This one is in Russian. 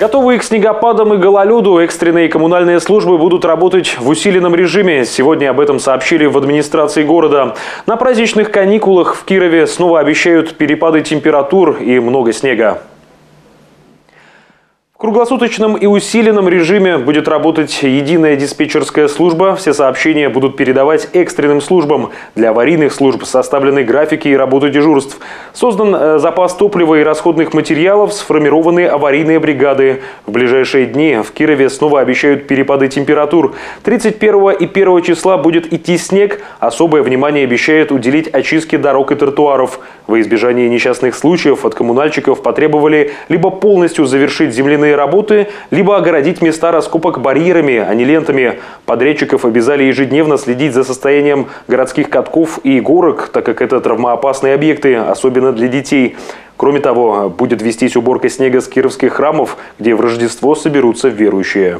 Готовые к снегопадам и гололеду экстренные коммунальные службы будут работать в усиленном режиме. Сегодня об этом сообщили в администрации города. На праздничных каникулах в Кирове снова обещают перепады температур и много снега. Круглосуточном и усиленном режиме будет работать единая диспетчерская служба. Все сообщения будут передавать экстренным службам. Для аварийных служб составлены графики и работы дежурств. Создан э, запас топлива и расходных материалов, сформированы аварийные бригады. В ближайшие дни в Кирове снова обещают перепады температур. 31 и 1 числа будет идти снег. Особое внимание обещают уделить очистке дорог и тротуаров. Во избежание несчастных случаев от коммунальщиков потребовали либо полностью завершить земляные строительные работы, либо огородить места раскопок барьерами, а не лентами. Подрядчиков обязали ежедневно следить за состоянием городских катков и горок, так как это травмоопасные объекты, особенно для детей. Кроме того, будет вестись уборка снега с кировских храмов, где в Рождество соберутся верующие.